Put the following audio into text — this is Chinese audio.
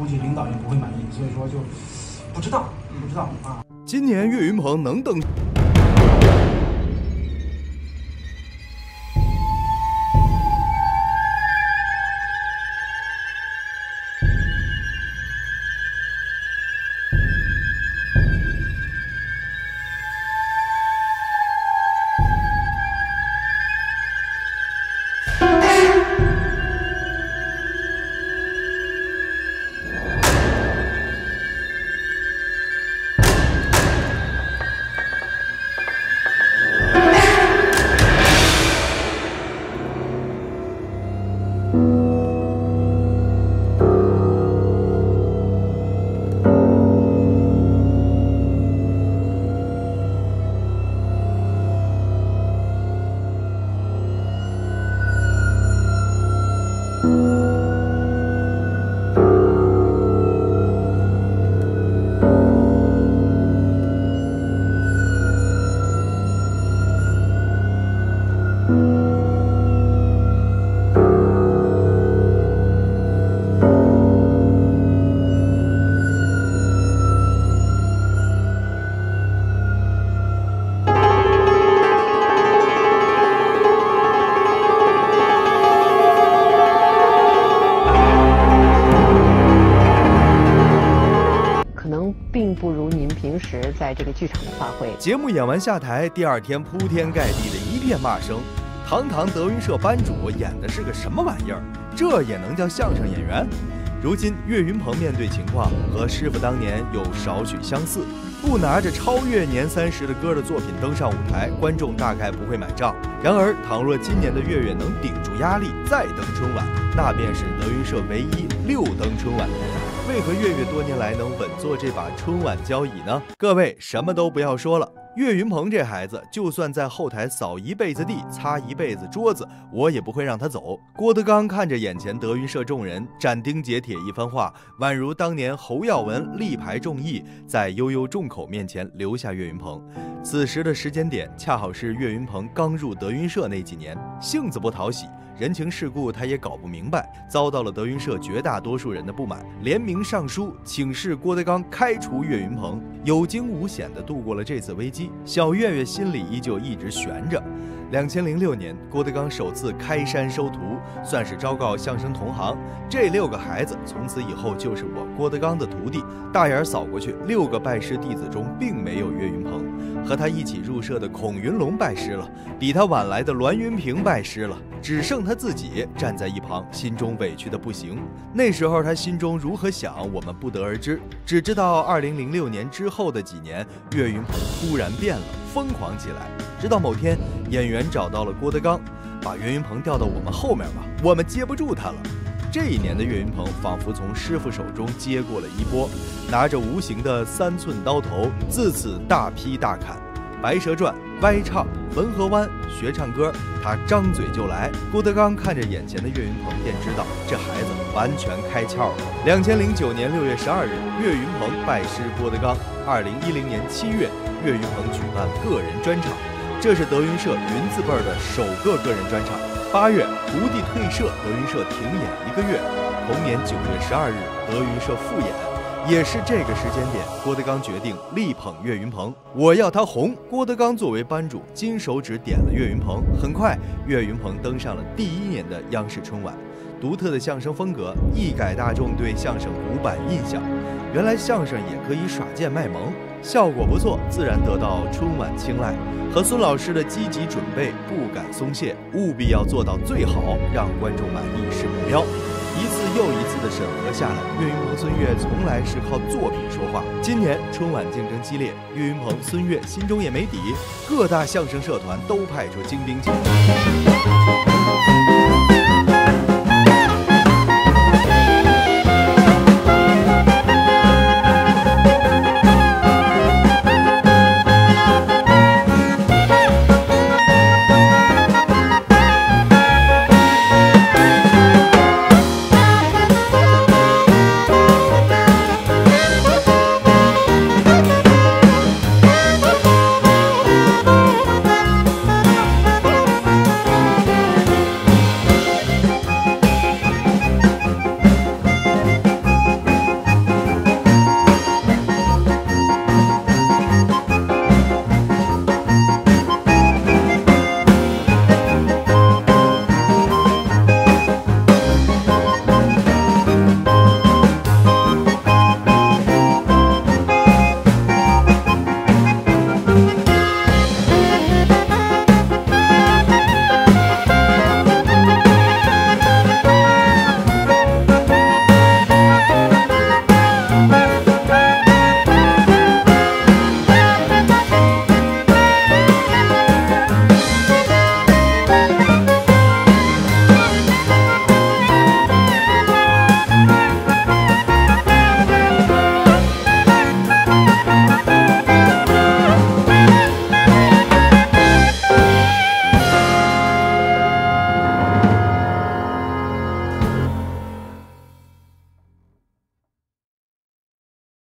估计领导也不会满意，所以说就不知道，不知道啊。今年岳云鹏能登。不如您平时在这个剧场的发挥，节目演完下台，第二天铺天盖地的一片骂声。堂堂德云社班主演的是个什么玩意儿？这也能叫相声演员？如今岳云鹏面对情况和师傅当年有少许相似，不拿着超越年三十的歌的作品登上舞台，观众大概不会买账。然而，倘若今年的岳岳能顶住压力再登春晚，那便是德云社唯一六登春晚。为何岳岳多年来能稳坐这把春晚交椅呢？各位什么都不要说了，岳云鹏这孩子，就算在后台扫一辈子地、擦一辈子桌子，我也不会让他走。郭德纲看着眼前德云社众人斩钉截铁一番话，宛如当年侯耀文力排众议，在悠悠众口面前留下岳云鹏。此时的时间点，恰好是岳云鹏刚入德云社那几年，性子不讨喜。人情世故他也搞不明白，遭到了德云社绝大多数人的不满，联名上书请示郭德纲开除岳云鹏，有惊无险地度过了这次危机。小岳岳心里依旧一直悬着。两千零六年，郭德纲首次开山收徒，算是昭告相声同行：这六个孩子从此以后就是我郭德纲的徒弟。大眼扫过去，六个拜师弟子中并没有岳云鹏，和他一起入社的孔云龙拜师了，比他晚来的栾云平拜师了，只剩他自己站在一旁，心中委屈的不行。那时候他心中如何想，我们不得而知，只知道二零零六年之后的几年，岳云鹏突然变了，疯狂起来。直到某天，演员找到了郭德纲，把岳云鹏调到我们后面吧，我们接不住他了。这一年的岳云鹏仿佛从师傅手中接过了衣钵，拿着无形的三寸刀头，自此大劈大砍。白蛇传、歪唱、汾河湾学唱歌，他张嘴就来。郭德纲看着眼前的岳云鹏，便知道这孩子完全开窍了。两千零九年六月十二日，岳云鹏拜师郭德纲。二零一零年七月，岳云鹏举办个人专场。这是德云社云字辈的首个个人专场。八月，徒弟退社，德云社停演一个月。同年九月十二日，德云社复演，也是这个时间点，郭德纲决定力捧岳云鹏，我要他红。郭德纲作为班主，金手指点了岳云鹏。很快，岳云鹏登上了第一年的央视春晚。独特的相声风格，一改大众对相声古板印象。原来相声也可以耍贱卖萌，效果不错，自然得到春晚青睐。和孙老师的积极准备，不敢松懈，务必要做到最好，让观众满意是目标。又一次的审核下来，岳云鹏、孙越从来是靠作品说话。今年春晚竞争激烈，岳云鹏、孙越心中也没底，各大相声社团都派出精兵进。